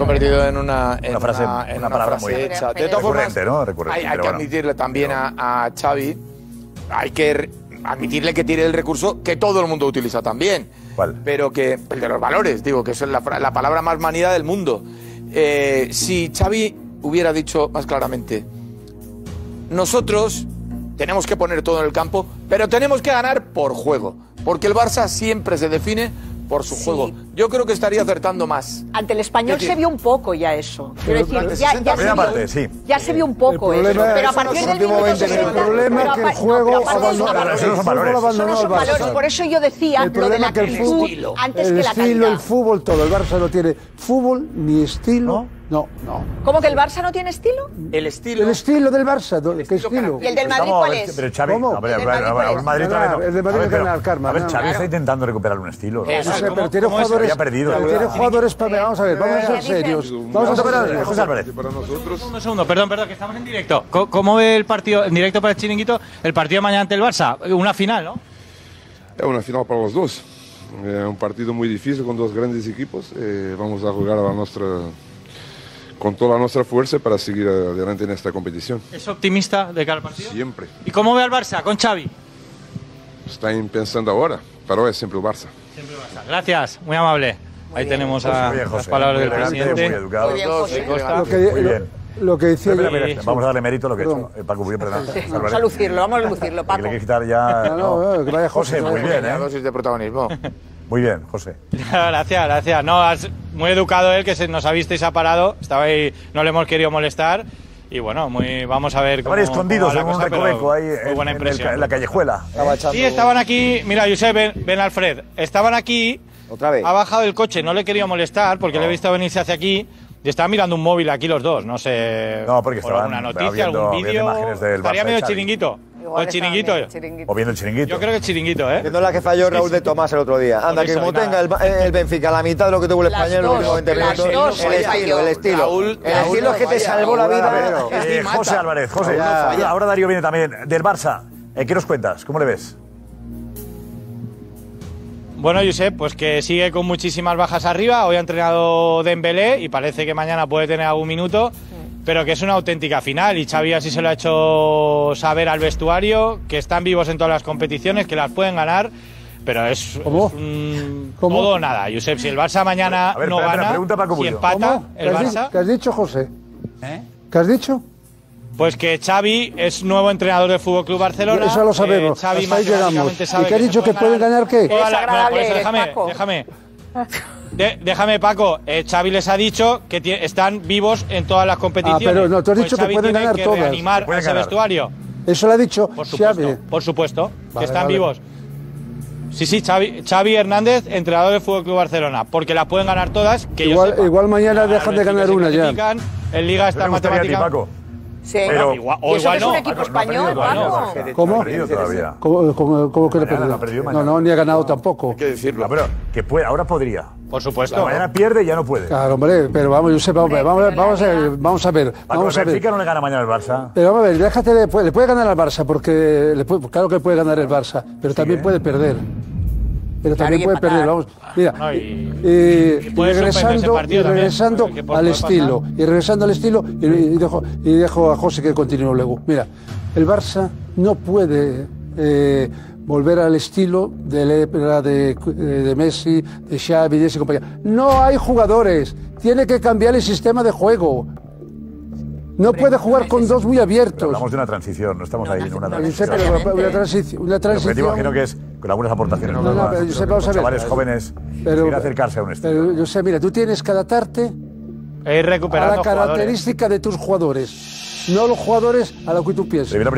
convertido en una, en Una frase- una, en una palabra frase muy hecha. De todas formas, recurrente, ¿no? Recurrente, hay, hay pero que bueno. admitirle también a, a Xavi, hay que re- admitirle que tiene el recurso que todo el mundo utiliza también. ¿Cuál? Pero que, el de los valores, digo, que eso es la, fra- la palabra más manida del mundo. Eh, si Xavi hubiera dicho más claramente, nosotros tenemos que poner todo en el campo, pero tenemos que ganar por juego, porque el Barça siempre se define por su juego. Yo creo que estaría acertando más. Ante el español se vio un poco ya eso. Quiero decir, ya, 60 ya se parte, sí. ya se vio un poco El eso. problema Pero a partir del último minuto 20, el 60, problema pero es que el juego no, abandonó- eso, Claro, esos no son el valores. Eso no abandonó son valores. Por eso yo decía El lo de problema la que el actitud fútbol, antes el que la estilo, calidad. el fútbol, todo. El Barça no tiene fútbol ni estilo. No, no. ¿Cómo que el Barça no tiene estilo? El estilo. El estilo del Barça, ¿dó- ¿qué estilo? ¿Y el del Madrid cuál ver, es? Pero Xavi, ¿Cómo? a ver, a ¿El del ver, Madrid ver? Madrid todavía no. el del Madrid A ver, es pero- ganar, Karma, A ver, ganar. Xavi está intentando recuperar un estilo. ¿no? Sé, pero ¿Cómo- tiene jugadores. Había perdido. pero tiene jugadores para. Vamos a ver, vamos a ser serios. Vamos a serios. José Álvarez. Un segundo, perdón, perdón, que estamos en directo. ¿Cómo ve el partido, en directo para el chiringuito, el partido de mañana ante el Barça? Una final, ¿no? Es una final para los dos. Es un partido muy difícil con dos grandes equipos. Eh, vamos a jugar a la nuestra, con toda nuestra fuerza para seguir adelante en esta competición. ¿Es optimista de cara al partido? Siempre. ¿Y cómo ve al Barça con Xavi? Están pensando ahora, pero es siempre el Barça. Siempre Barça. Gracias, muy amable. Ahí tenemos a, Muy bien, las palabras Muy del elegante, presidente. Muy educado. Muy bien, José. Lo que, Muy bien. lo que decía Vamos a darle mérito a lo que ha Perdón. hecho. Eh, Paco, muy bien, perdón. José Vamos a lucirlo, vamos a lucirlo, Que Paco. le hay que quitar ya. No, no, que vaya José, José, muy bien, Una ¿eh? dosis de protagonismo. Muy bien, José. Gracias, gracias. No, has- muy educado él, que se, nos ha visto y se ha parado. Estaba ahí, no le hemos querido molestar. Y bueno, muy, vamos a ver cómo. Estaban escondidos cómo en un recoveco ahí en, buena en el en la callejuela. Sí, estaban aquí. Mira, Josep, ven, ven Alfred. Estaban aquí. Otra vez. Ha bajado el coche, no le he querido molestar porque le he visto venirse hacia aquí. Y estaban mirando un móvil aquí los dos, no sé. No, porque por estaban alguna noticia, viendo- algún vídeo. imágenes del Estaría medio chiringuito. O el chiringuito. O viendo el chiringuito. Yo creo que el chiringuito, ¿eh? Viendo la que falló Raúl de Tomás el otro día. Anda, que como tenga el, el Benfica la mitad de lo que tuvo el español en los dos, últimos 20 las minutos. dos el estilo, el estilo. Raúl- el Raúl estilo no que te salvó la vida. Eh. José Álvarez, José. Ya. Ahora- Ahora Darío viene también del Barça. Eh, ¿Qué nos cuentas? ¿Cómo le ves? Bueno, Josep, pues que sigue con muchísimas bajas arriba. Hoy ha entrenado Dembélé y parece que mañana puede tener algún minuto, pero que es una auténtica final. Y Xavi así se lo ha hecho saber al vestuario, que están vivos en todas las competiciones, que las pueden ganar. Pero es, ¿Cómo? es un ¿Cómo? todo o nada, Josep. Si el Barça mañana A ver, no gana, pregunta Paco si empata ¿Cómo? el ¿Qué has, di- Barça, qué has dicho, José? ¿Eh? ¿Qué has dicho? pues que Xavi es nuevo entrenador del Fútbol Club Barcelona. Eso lo sabemos. Eh, Xavi Hasta ahí llegamos. ¿Y qué has dicho? ¿Que puede pueden ganar qué? por eso, déjame, Paco. déjame. De- déjame, Paco. Eh, Xavi les ha dicho que están vivos en todas las competiciones. Ah, pero no, tú has Pues dicho que pueden ganar que todas. pueden a ese ganar. vestuario. Eso lo ha dicho Por supuesto, Xavi. por supuesto. Vale, que están vale. vivos. Sí, sí, Xavi, Xavi Hernández, entrenador del Fútbol Club Barcelona. Porque las pueden ganar todas. Que yo Igual- sepa. igual mañana dejan de ganar una ya. En Liga ¿Qué está te Sí. Pero- igual, Y o eso igual que es un no. equipo no ha español. Jorge. ¿Cómo? No perdido todavía. ¿Cómo, cómo- cómo que le Mañana perdió? no No, no, ni ha ganado tampoco. Hay que decirlo. No, pero que puede, ahora podría. Por supuesto. Mañana pierde y ya no puede. Claro, hombre, pero vamos, yo sé, vamos, vamos, vamos a ver, vamos a ver, Paco, vamos a ver. No le gana mañana al Barça. Pero vamos a ver, déjate le puede ganar al Barça porque le puede- claro que puede ganar el Barça, pero también ¿eh? puede perder. Pero Claro, también puede perder, vamos. Mira, No, y- regresando, y al pasar. estilo, y regresando al estilo, y, y dejo, y dejo a José que continúe luego. Mira, el Barça no puede eh, volver al estilo de la época de, de Messi, de Xavi, de ese compañía. No hay jugadores, tiene que cambiar el sistema de juego. No puede jugar con dos muy abiertos. Hablamos de una transición, no estamos ahí en una transición. una transición, una El objetivo transición imagino que es con algunas aportaciones No, no, pero yo sé, vamos a ver. chavales jóvenes Pero- quieren acercarse a un estilo. Pero yo sé, mira, tú tienes que adaptarte a la jugadores. característica de tus jugadores, no los jugadores a lo que tú piensas. Primero